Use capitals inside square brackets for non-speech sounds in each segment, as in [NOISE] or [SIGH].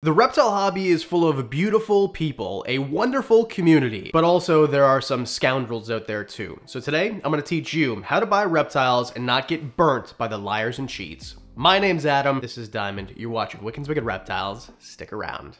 The reptile hobby is full of beautiful people, a wonderful community, but also there are some scoundrels out there too. So today, I'm gonna teach you how to buy reptiles and not get burnt by the liars and cheats. My name's Adam, this is Diamond, you're watching Wickens Wicked Reptiles, stick around.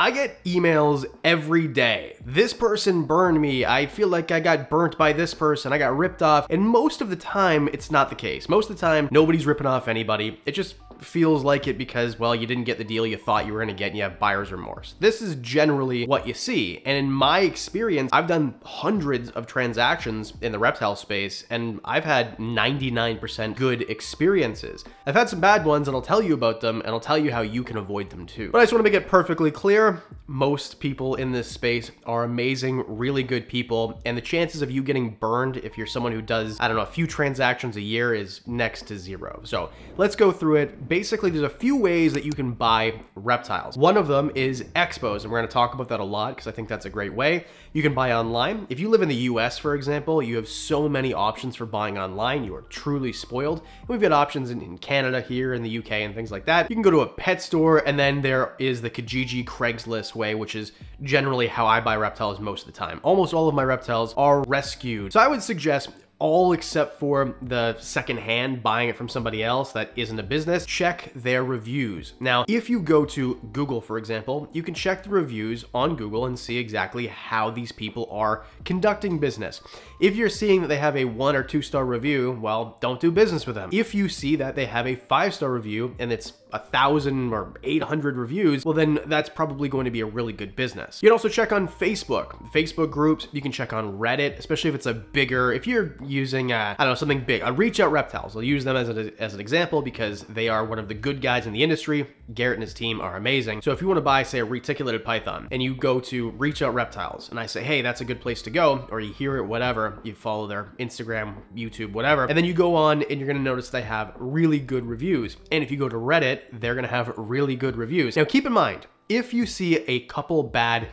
I get emails every day. This person burned me. I feel like I got burnt by this person. I got ripped off. And most of the time, it's not the case. Most of the time, nobody's ripping off anybody. It just feels like it because, well, you didn't get the deal you thought you were going to get and you have buyer's remorse. This is generally what you see. And in my experience, I've done hundreds of transactions in the reptile space and I've had 99% good experiences. I've had some bad ones and I'll tell you about them and I'll tell you how you can avoid them too. But I just want to make it perfectly clear, most people in this space are amazing, really good people, and the chances of you getting burned if you're someone who does, I don't know, a few transactions a year is next to zero. So let's go through it basically there's a few ways that you can buy reptiles. One of them is expos, and we're gonna talk about that a lot because I think that's a great way. You can buy online. If you live in the US, for example, you have so many options for buying online. You are truly spoiled. And we've got options in, in Canada, here in the UK, and things like that. You can go to a pet store, and then there is the Kijiji Craigslist way, which is generally how I buy reptiles most of the time. Almost all of my reptiles are rescued. So I would suggest all except for the secondhand buying it from somebody else that isn't a business, check their reviews. Now, if you go to Google, for example, you can check the reviews on Google and see exactly how these people are conducting business. If you're seeing that they have a one or two star review, well, don't do business with them. If you see that they have a five star review and it's a thousand or 800 reviews, well, then that's probably going to be a really good business. You can also check on Facebook, Facebook groups. You can check on Reddit, especially if it's a bigger, if you're using, uh, I don't know, something big, a Reach Out Reptiles. I'll use them as, a, as an example because they are one of the good guys in the industry. Garrett and his team are amazing. So if you want to buy, say, a reticulated python and you go to Reach Out Reptiles and I say, hey, that's a good place to go, or you hear it, whatever, you follow their Instagram, YouTube, whatever, and then you go on and you're going to notice they have really good reviews. And if you go to Reddit, they're to have really good reviews. Now, keep in mind, if you see a couple bad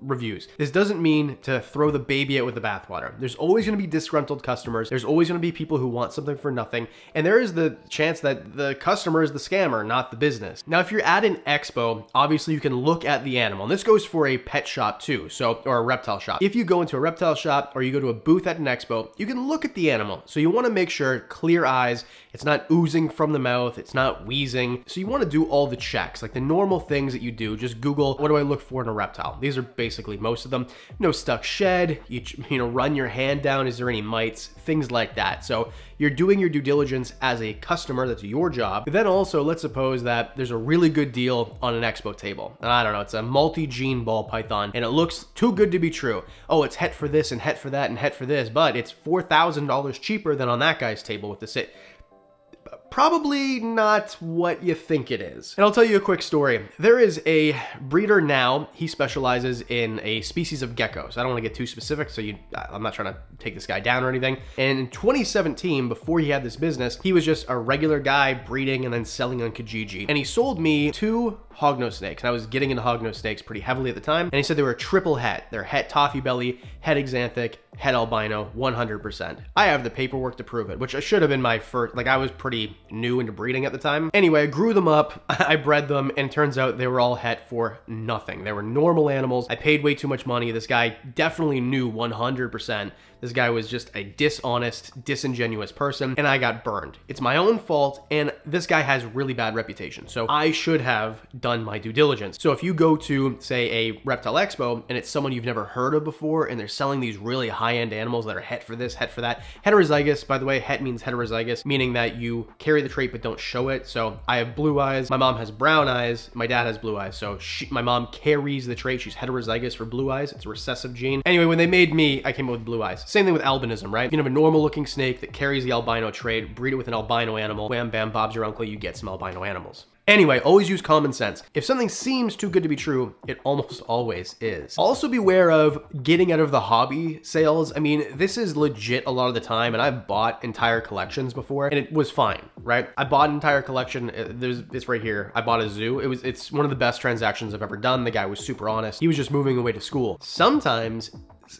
reviews. This doesn't mean to throw the baby out with the bathwater. There's always going to be disgruntled customers. There's always going to be people who want something for nothing. And there is the chance that the customer is the scammer, not the business. Now, if you're at an expo, obviously you can look at the animal. And this goes for a pet shop too, so or a reptile shop. If you go into a reptile shop or you go to a booth at an expo, you can look at the animal. So you want to make sure clear eyes, it's not oozing from the mouth, it's not wheezing. So you want to do all the checks, like the normal things that you do. Just Google, what do I look for in a reptile? These are basically basically most of them. No stuck shed, you, you know, run your hand down, is there any mites, things like that. So you're doing your due diligence as a customer, that's your job. But then also, let's suppose that there's a really good deal on an expo table. And I don't know, it's a multi-gene ball python, and it looks too good to be true. Oh, it's het for this and het for that and het for this, but it's $4,000 cheaper than on that guy's table with the sit probably not what you think it is. And I'll tell you a quick story. There is a breeder now, he specializes in a species of geckos. I don't want to get too specific, so you, I'm not trying to take this guy down or anything. And in 2017, before he had this business, he was just a regular guy breeding and then selling on Kijiji. And he sold me two hognose snakes. And I was getting into hognose snakes pretty heavily at the time. And he said they were a triple het. They're het toffee belly, het axanthic, het albino, 100%. I have the paperwork to prove it, which I should have been my first, like I was pretty new into breeding at the time. Anyway, I grew them up, [LAUGHS] I bred them, and turns out they were all het for nothing. They were normal animals. I paid way too much money. This guy definitely knew 100% this guy was just a dishonest, disingenuous person, and I got burned. It's my own fault, and this guy has really bad reputation, so I should have done my due diligence. So if you go to, say, a reptile expo, and it's someone you've never heard of before, and they're selling these really high-end animals that are het for this, het for that. Heterozygous, by the way, het means heterozygous, meaning that you carry the trait but don't show it. So I have blue eyes, my mom has brown eyes, my dad has blue eyes, so she, my mom carries the trait. She's heterozygous for blue eyes. It's a recessive gene. Anyway, when they made me, I came up with blue eyes. Same thing with albinism, right? You can have a normal looking snake that carries the albino trait, breed it with an albino animal, wham bam, Bob's your uncle, you get some albino animals. Anyway, always use common sense. If something seems too good to be true, it almost [LAUGHS] always is. Also beware of getting out of the hobby sales. I mean, this is legit a lot of the time, and I've bought entire collections before, and it was fine, right? I bought an entire collection. Uh, there's it's right here. I bought a zoo. It was it's one of the best transactions I've ever done. The guy was super honest. He was just moving away to school. Sometimes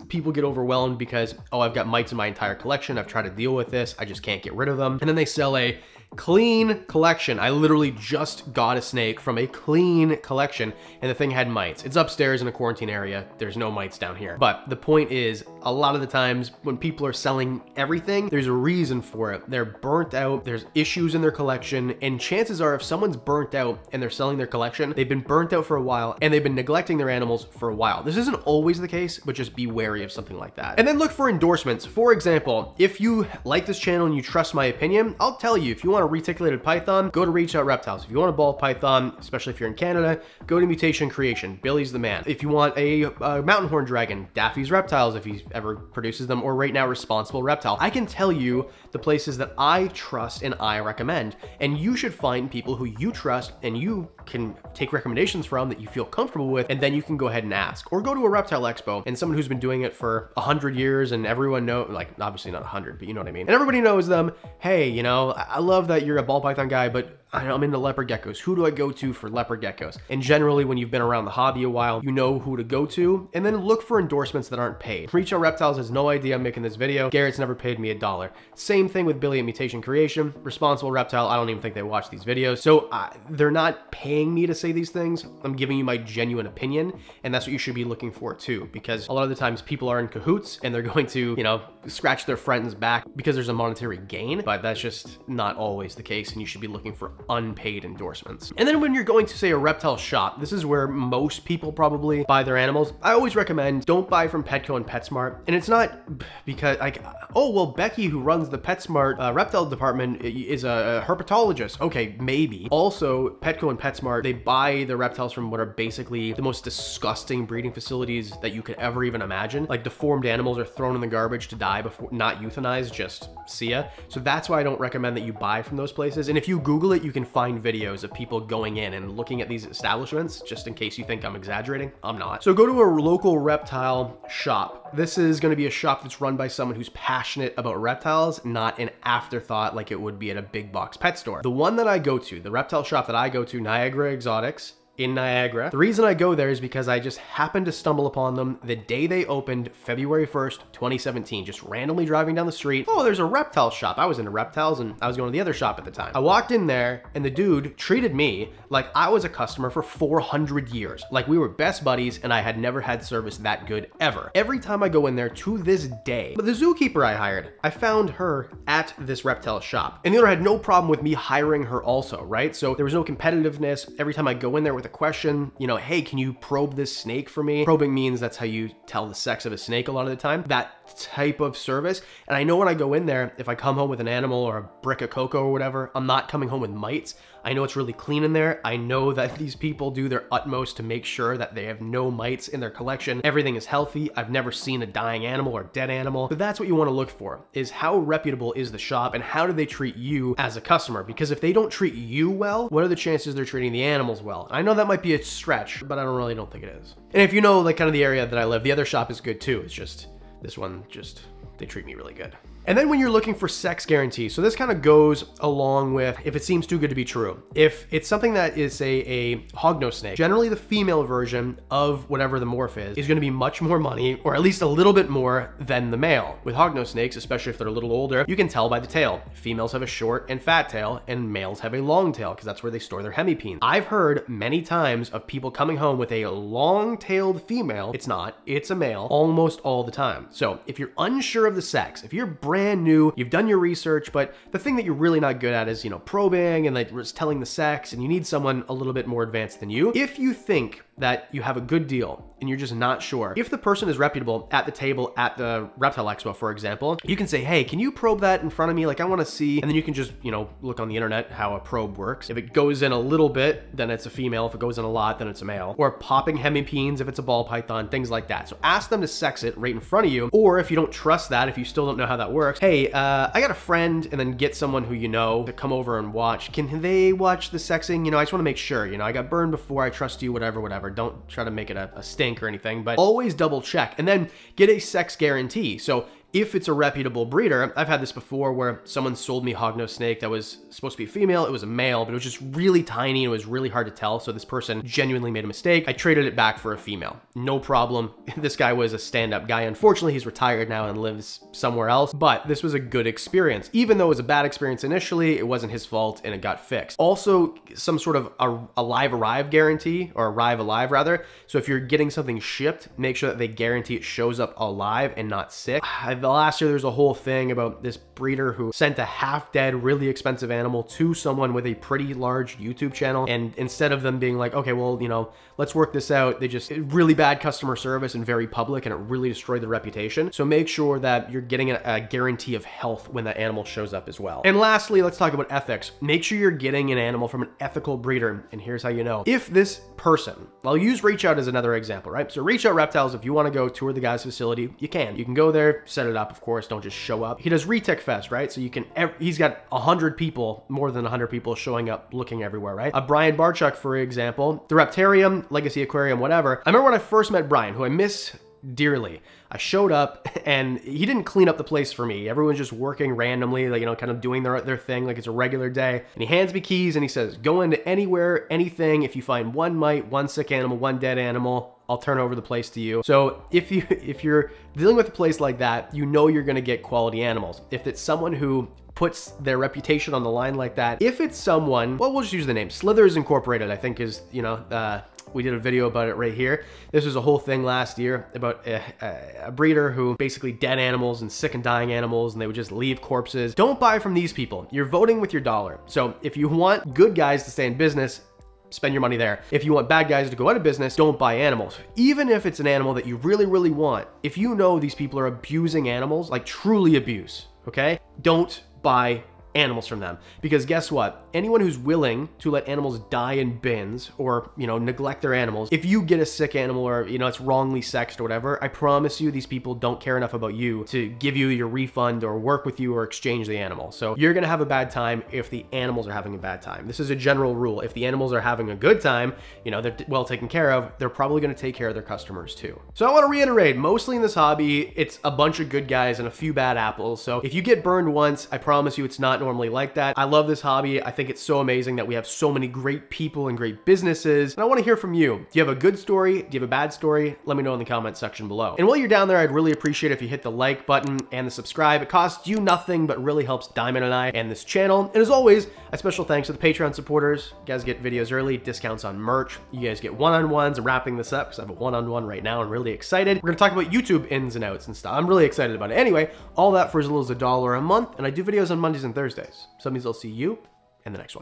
people get overwhelmed because, oh, I've got mites in my entire collection. I've tried to deal with this. I just can't get rid of them. And then they sell a Clean collection. I literally just got a snake from a clean collection and the thing had mites. It's upstairs in a quarantine area. There's no mites down here. But the point is, a lot of the times when people are selling everything, there's a reason for it. They're burnt out, there's issues in their collection, and chances are if someone's burnt out and they're selling their collection, they've been burnt out for a while and they've been neglecting their animals for a while. This isn't always the case, but just be wary of something like that. And then look for endorsements. For example, if you like this channel and you trust my opinion, I'll tell you, if you want a reticulated python, go to Reach Out Reptiles. If you want a ball python, especially if you're in Canada, go to Mutation Creation. Billy's the man. If you want a, a mountain horn dragon, Daffy's Reptiles, if he ever produces them, or right now Responsible Reptile. I can tell you the places that I trust and I recommend. And you should find people who you trust and you can take recommendations from that you feel comfortable with, and then you can go ahead and ask. Or go to a reptile expo and someone who's been doing it for a hundred years and everyone know, like obviously not a hundred, but you know what I mean. And everybody knows them. Hey, you know, I love that you're a ball python guy, but I'm into leopard geckos. Who do I go to for leopard geckos? And generally, when you've been around the hobby a while, you know who to go to. And then look for endorsements that aren't paid. Reach Out Reptiles has no idea I'm making this video. Garrett's never paid me a dollar. Same thing with Billy at Mutation Creation. Responsible Reptile, I don't even think they watch these videos. So they're not paying me to say these things. I'm giving you my genuine opinion. And that's what you should be looking for too. Because a lot of the times people are in cahoots and they're [LAUGHS] going to, you know, scratch their friends back because there's a monetary gain. But that's just not always the case. And you should be looking for unpaid endorsements. And then when you're going to say a reptile shop, this is where most people probably buy their animals. I always recommend don't buy from Petco and PetSmart. And it's not because like, oh, well, Becky who runs the PetSmart uh, reptile department is a, herpetologist. Okay, maybe. Also, Petco and PetSmart, they buy the reptiles from what are basically the most disgusting breeding facilities that you could ever even imagine. Like deformed animals are thrown in the garbage to die before, not euthanized, just see ya. So that's why I don't recommend that you buy from those places. And if you Google it, you can find find videos of people going in and looking at these establishments, just in case you think I'm exaggerating. I'm not. So go to a local reptile shop. This is gonna be a shop that's run by someone who's passionate about reptiles, not an afterthought like it would be at a big box pet store. The one that I go to, the reptile shop that I go to, Niagara Exotics, in Niagara. The reason I go there is because I just happened to stumble upon them the day they opened, February 1st, 2017, just randomly driving down the street. Oh, there's a reptile shop. I was into reptiles and I was going to the other shop at the time. I walked in there and the dude treated me like I was a customer for 400 years. Like we were best buddies and I had never had service that good ever. Every time I go in there to this day, but the zookeeper I hired, I found her at this reptile shop. And the owner had no problem with me hiring her also, right? So there was no competitiveness. Every time I go in there with a question, you know, hey, can you probe this snake for me? Probing means that's how you tell the sex of a snake a lot of the time. That type of service. And I know when I go in there, if I come home with an animal or a brick of cocoa or whatever, I'm not coming home with mites. I know it's really clean in there. I know [LAUGHS] that these people do their utmost to make sure that they have no mites in their collection. Everything is healthy. I've never seen a dying animal or dead animal. But that's what you want to look for is how reputable is the shop and how do they treat you as a customer? Because if they don't treat you well, what are the chances they're treating the animals well? I know that might be a stretch, but I don't really don't think it is. And if you know like kind of the area that I live, the other shop is good too. It's just this one just they treat me really good. And then when you're looking for sex guarantee, so this kind of goes along with if it seems too good to be true. If it's something that is say a hognose snake, generally the female version of whatever the morph is, is gonna be much more money, or at least a little bit more than the male. With hognose snakes, especially if they're a little older, you can tell by the tail. Females have a short and fat tail, and males have a long tail, because that's where they store their hemipenes. I've heard many times of people coming home with a long-tailed female, it's not, it's a male, almost all the time. So if you're unsure of the sex, if you're brand new, you've done your research, but the thing that you're really not good at is, you know, probing and like telling the sex, and you need someone a little bit more advanced than you. If you think that you have a good deal and you're just not sure. If the person is reputable at the table at the Reptile Expo, for example, you can say, hey, can you probe that in front of me? Like I wanna see, and then you can just, you know, look on the internet how a probe works. If it goes in a little bit, then it's a female. If it goes in a lot, then it's a male. Or popping hemipenes if it's a ball python, things like that. So ask them to sex it right in front of you. Or if you don't trust that, if you still don't know how that works, hey, uh, I got a friend and then get someone who you know to come over and watch. Can they watch the sexing? You know, I just wanna make sure, you know, I got burned before, I trust you, whatever, whatever. Don't try to make it a, a stink or anything, but always double check and then get a sex guarantee. So if it's a reputable breeder, I've had this before where someone sold me hognose snake that was supposed to be female, it was a male, but it was just really tiny and it was really hard to tell. So this person genuinely made a mistake. I traded it back for a female. No problem. [LAUGHS] This guy was a stand-up guy. Unfortunately, he's retired now and lives somewhere else, but this was a good experience. Even though it was a bad experience initially, it wasn't his fault and it got fixed. Also, some sort of a, a live arrive guarantee or arrive alive rather. So if you're getting something shipped, make sure that they guarantee it shows up alive and not sick. [SIGHS] The last year, there's a whole thing about this breeder who sent a half dead, really expensive animal to someone with a pretty large YouTube channel. And instead of them being like, okay, well, you know, let's work this out, they just really bad customer service and very public and it really destroyed the reputation. So make sure that you're getting a, a guarantee of health when that animal shows up as well. And lastly, let's talk about ethics. Make sure you're getting an animal from an ethical breeder. And here's how you know. If this person, I'll use Reach Out as another example, right? So Reach Out Reptiles, if you want to go tour the guy's facility, you can. You can go there, set it up, of course, don't just show up. He does Retech Fest, right? So you can, he's got a hundred people, more than a hundred people showing up, looking everywhere, right? A Brian Barczyk, for example, the Reptarium, Legacy Aquarium, whatever. I remember when I first met Brian, who I miss dearly. I showed up [LAUGHS] and he didn't clean up the place for me. Everyone's just working randomly, like, you know, kind of doing their, their thing like it's a regular day. And he hands me keys and he says, go into anywhere, anything. If you find one mite, one sick animal, one dead animal, I'll turn over the place to you. So if you [LAUGHS] if you're dealing with a place like that, you know you're gonna get quality animals. If it's someone who puts their reputation on the line like that, if it's someone, well, we'll just use the name Slithers Incorporated, I think is, you know, uh, we did a video about it right here. This was a whole thing last year about a, a, a, breeder who basically dead animals and sick and dying animals and they would just leave corpses. Don't buy from these people. You're voting with your dollar. So if you want good guys to stay in business, spend your money there. If you want bad guys to go out of business, don't buy animals. Even if it's an animal that you really, really want, if you know these people are abusing animals, like truly abuse, okay? Don't buy animals from them. Because guess what? Anyone who's willing to let animals die in bins or, you know, neglect their animals, if you get a sick animal or, you know, it's wrongly sexed or whatever, I promise you these people don't care enough about you to give you your refund or work with you or exchange the animal. So you're gonna have a bad time if the animals are having a bad time. This is a general rule. If the animals are having a good time, you know, they're well taken care of, they're probably gonna take care of their customers too. So I wanna reiterate, mostly in this hobby, it's a bunch of good guys and a few bad apples. So if you get burned once, I promise you it's not normally like that. I love this hobby. I think it's so amazing that we have so many great people and great businesses. And I want to hear from you. Do you have a good story? Do you have a bad story? Let me know in the comment section below. And while you're down there, I'd really appreciate if you hit the like button and the subscribe. It costs you nothing, but really helps Diamond and I and this channel. And as always, a special thanks to the Patreon supporters. You guys get videos early, discounts on merch. You guys get one-on-ones. I'm wrapping this up because I have a one-on-one -on -one right now. I'm really excited. We're going to talk about YouTube ins and outs and stuff. I'm really excited about it. Anyway, all that for as little as a dollar a month. And I do videos on Mondays and Thursdays. So that means I'll see you in the next one.